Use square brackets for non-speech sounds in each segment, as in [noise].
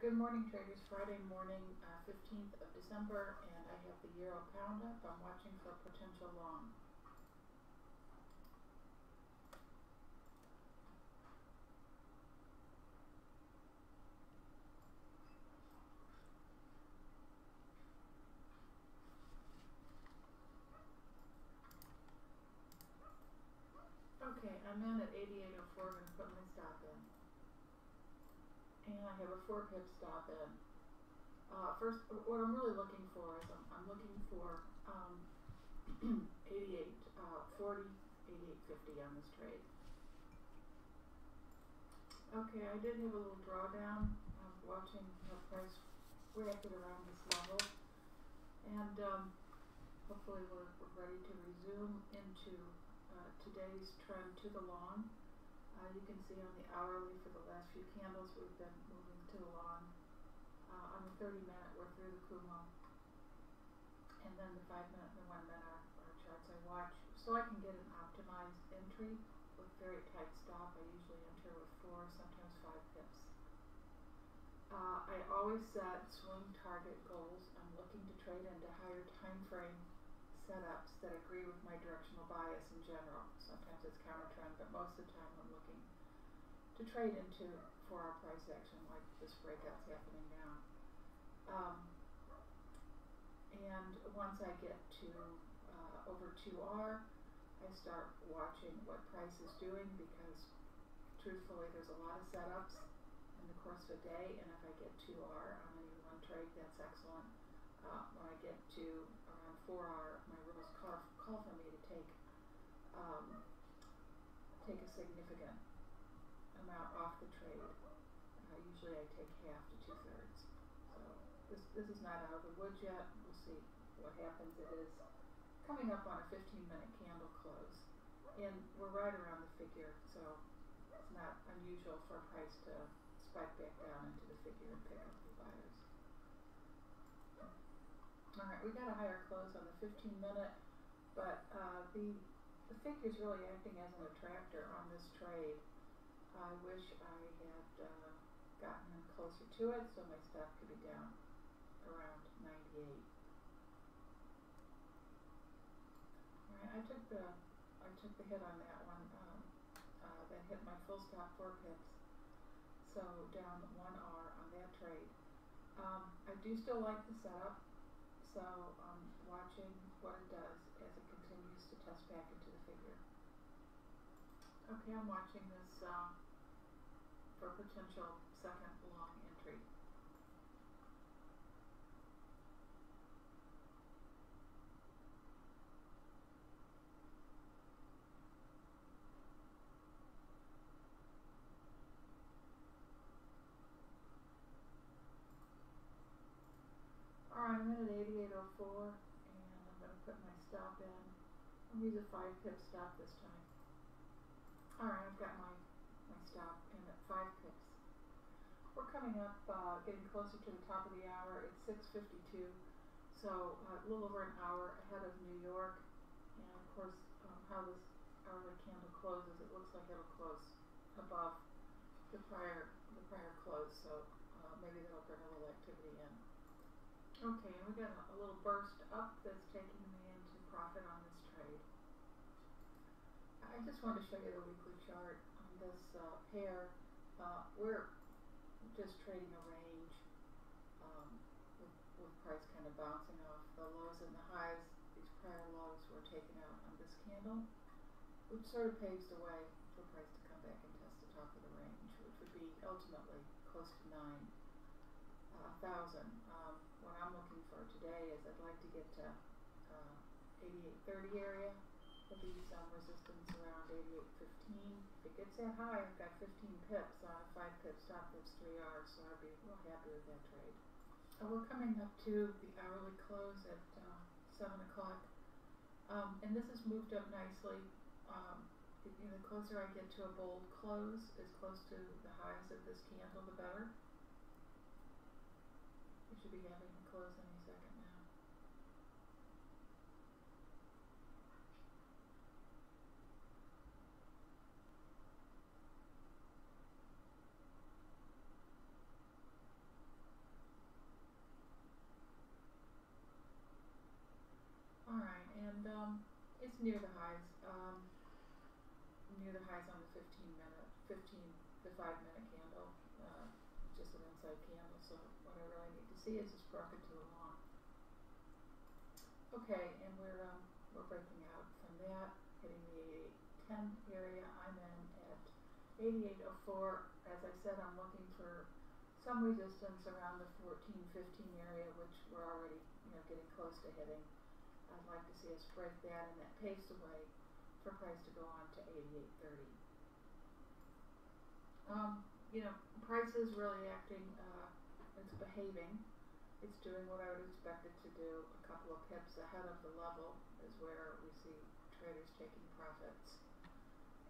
good morning, traders. Friday morning, uh, 15th of December, and I have the Euro Pound up. I'm watching for potential long. Okay, I'm in at 88.04, I'm going to put my stop in. And I have a four pip stop in. Uh, first, what I'm really looking for is I'm, I'm looking for um, [clears throat] 88, uh, 40, 88.50 on this trade. Okay, I did have a little drawdown. I'm watching the price reacted around this level. And um, hopefully we're, we're ready to resume into uh, today's trend to the long. Uh, you can see on the hourly for the last few candles we've been moving to the long. Uh, on the 30 minute we're through the Kumo. And then the 5 minute and the 1 minute are, are charts I watch. So I can get an optimized entry with very tight stop. I usually enter with 4, sometimes 5 pips. Uh, I always set swing target goals. I'm looking to trade into higher time frame setups that agree with my directional bias in general. Sometimes it's counter trend, but most of the time I'm looking to trade into four hour price action like this breakout's happening now. Um, and once I get to uh, over 2R, I start watching what price is doing because truthfully there's a lot of setups in the course of a day and if I get 2R on any one trade that's excellent. Uh, when I get to around 4R, my rules call, call for me to take um, take a significant amount off the trade. Uh, usually I take half to two thirds. So this this is not out of the woods yet. We'll see what happens. It is coming up on a 15 minute candle close, and we're right around the figure, so it's not unusual for a price to spike back down into the figure and pick up the buyers. Right, we got a higher close on the 15 minute, but uh, the the is really acting as an attractor on this trade. I wish I had uh, gotten in closer to it so my stop could be down around 98. All right, I took the I took the hit on that one. Um, uh, that hit my full stop four pips, so down one R on that trade. Um, I do still like the setup. So I'm watching what it does as it continues to test back into the figure. Okay, I'm watching this uh, for potential second long entry. I'm in 88.04 and I'm going to put my stop in. I'll use a 5 pip stop this time. Alright, I've got my, my stop in at 5 pips. We're coming up, uh, getting closer to the top of the hour. It's 6.52, so uh, a little over an hour ahead of New York. And of course, um, how this hourly candle closes, it looks like it'll close above the prior the prior close, so uh, maybe that'll bring a little activity in. Okay, and we got a, little burst up that's taking me into profit on this trade. I just want to show you the weekly chart on this uh, pair. Uh, we're just trading a range um, with, with price kind of bouncing off the lows and the highs. These prior lows were taken out on this candle, which sort of paves the way for price to come back and test the top of the range, which would be ultimately close to 9,000. Uh, um, what I'm looking for today is I'd like to get to uh, 8830 area. There'll be some resistance around 8815. If it gets that high, I've got 15 pips on a 5 pip stop that's 3 Rs, so I'd be real happy with that trade. So we're coming up to the hourly close at uh, 7 o'clock. Um, and this has moved up nicely. Um, know, the closer I get to a bold close, as close to the highs of this candle, the better. We should be having a close any second now. It's near the highs. Um, near the highs on the 15 minute, 15, the 5 minute candle. Uh, just an inside candle, so what I really need to see is this broken to the long. Okay, and we're um, we're breaking out from that, hitting the 8810 area. I'm in at 8804. As I said, I'm looking for some resistance around the 14, 15 area, which we're already you know getting close to hitting. I'd like to see us break that and that paves the way for price to go on to 8830. Um, you know, price is really acting, uh, it's behaving. It's doing what I would expect it to do. A couple of pips ahead of the level is where we see traders taking profits.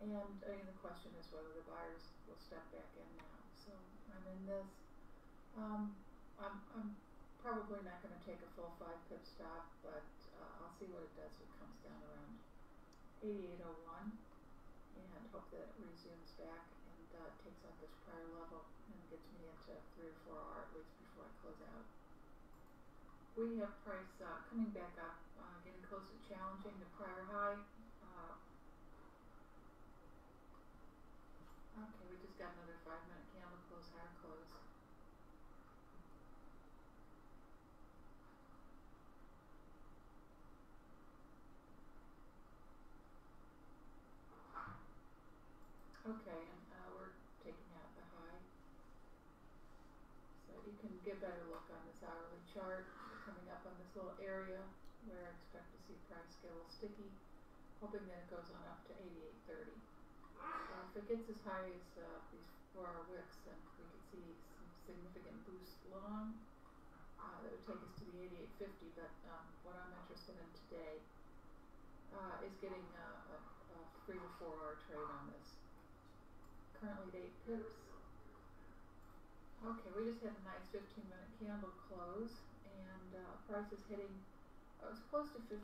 And I mean, the question is whether the buyers will step back in now. So I'm in this. Um, I'm, I'm probably not going to take a full five pip stop, but uh, I'll see what it does if it comes down around 8801 and hope that it resumes back and uh, takes out this prior level and gets me into three or four R at least before I close out. We have price uh, coming back up, uh, getting close to challenging the prior high. Uh, okay, we just got another five minute candle close, higher close. Okay, and uh, we're taking out the high. So you can get a better look on this hourly chart. Coming up on this little area where I expect to see price get a little sticky, hoping that it goes on up to 88.30. Uh, if it gets as high as uh, these four R wicks, then we could see some significant boost long. Uh, that would take us to the 88.50, but um, what I'm interested in today uh, is getting a, a, a three to four hour trade on this currently at 8 pips. Okay, we just had a nice 15 minute candle close and uh, price is hitting, uh, close to 15,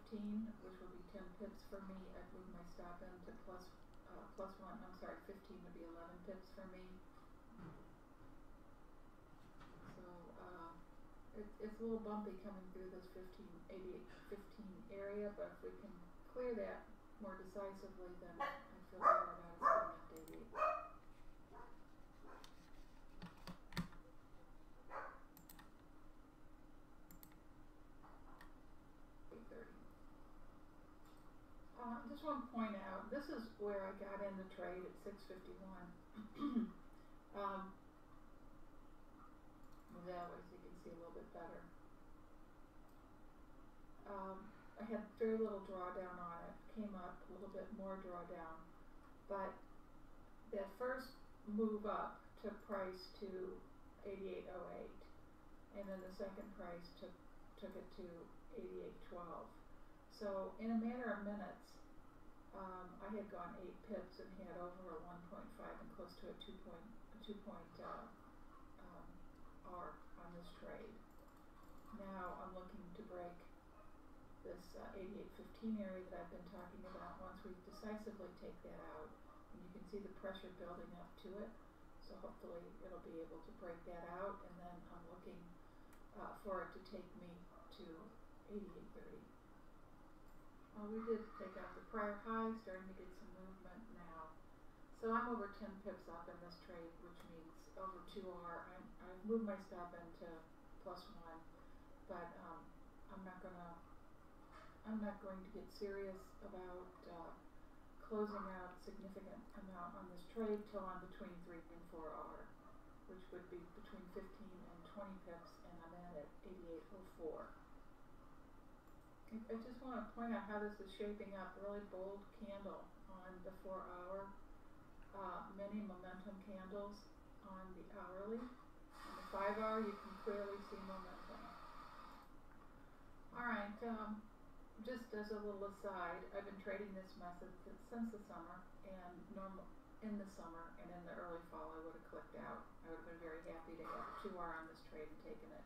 which will be 10 pips for me. I moved my stop in to plus, uh, plus 1, I'm sorry, 15 would be 11 pips for me. So uh, it, it's a little bumpy coming through this 15, 88, 15 area, but if we can clear that more decisively, then I feel better about it getting up to 88. Uh, just want to point out, this is where I got in the trade at 651. [clears throat] um, that way, so you can see a little bit better. Um, I had very little drawdown on it. Came up a little bit more drawdown, but that first move up took price to 88.08, and then the second price took took it to 88.12. So in a matter of minutes, um, I had gone eight pips and he had over a 1.5 and close to a 2 point, a 2 point uh, um, R on this trade. Now I'm looking to break this uh, 88.15 area that I've been talking about. Once we decisively take that out, and you can see the pressure building up to it, so hopefully it'll be able to break that out, and then I'm looking uh, for it to take me to 88.30. Uh, we did take out the prior high, starting to get some movement now. So I'm over 10 pips up in this trade, which means over 2R. I'm, I've moved my stop into plus one, but um, I'm not gonna. I'm not going to get serious about uh, closing out significant amount on this trade till I'm between 3 and 4R, which would be between 15 and 20 pips, and I'm at 88.04. I just want to point out how this is shaping up. Really bold candle on the four hour, uh, many momentum candles on the hourly. On the five hour, you can clearly see momentum. All right, um, just as a little aside, I've been trading this method since the summer, and normal in the summer and in the early fall, I would have clicked out. I would have been very happy to have two R on this trade and taken it.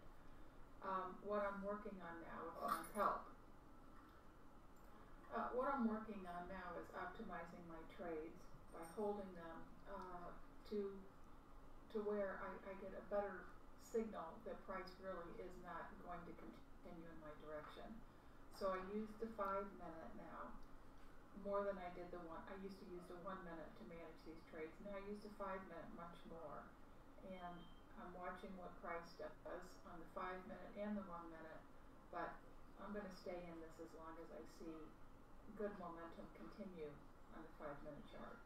Um, what I'm working on now with help uh, what I'm working on now is optimizing my trades by holding them uh, to to where I, I get a better signal that price really is not going to continue in my direction. So I use the five minute now, more than I did the one, I used to use the one minute to manage these trades, now I use the five minute much more. And I'm watching what price does on the five minute and the one minute, but I'm gonna stay in this as long as I see good momentum continue on the five minute chart.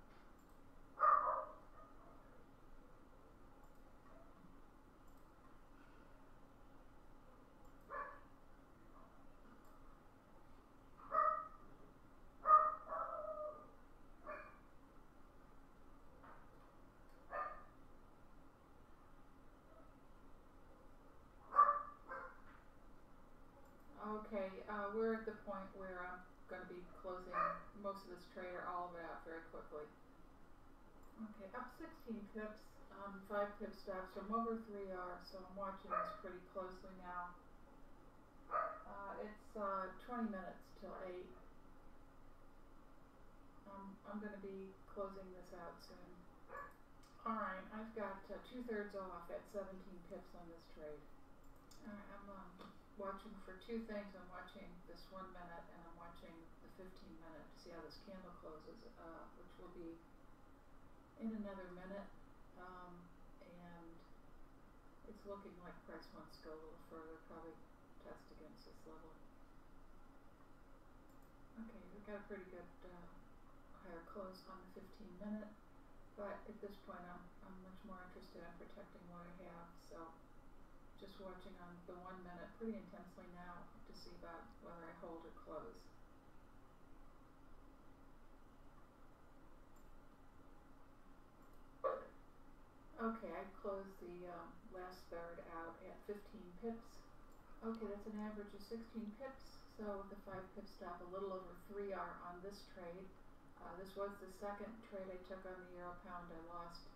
Okay, uh, we're at the point where I'm gonna be closing most of this trade or all of it out very quickly. Okay, up sixteen pips, um, five pip back, so I'm over three R, so I'm watching this pretty closely now. Uh, it's, uh, twenty minutes till eight. Um, I'm gonna be closing this out soon. Alright, I've got uh, two thirds off at seventeen pips on this trade. Alright, I'm, um, watching for two things. I'm watching this one minute 15 minute to see how this candle closes, uh, which will be in another minute. Um, and it's looking like price wants to go a little further, probably test against this level. Okay, we've got a pretty good uh, higher close on the 15 minute, but at this point I'm, I'm much more interested in protecting what I have, so just watching on the one minute pretty intensely now to see about whether I hold or close. Okay, I closed the um, last third out at 15 pips. Okay, that's an average of 16 pips, so the 5 pip stop, a little over 3R on this trade. Uh, this was the second trade I took on the euro pound. I lost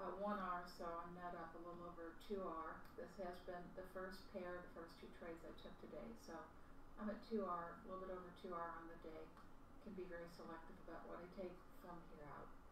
uh, 1R, so I'm net up a little over 2R. This has been the first pair, the first two trades I took today, so I'm at 2R, a little bit over 2R on the day. Can be very selective about what I take from here out.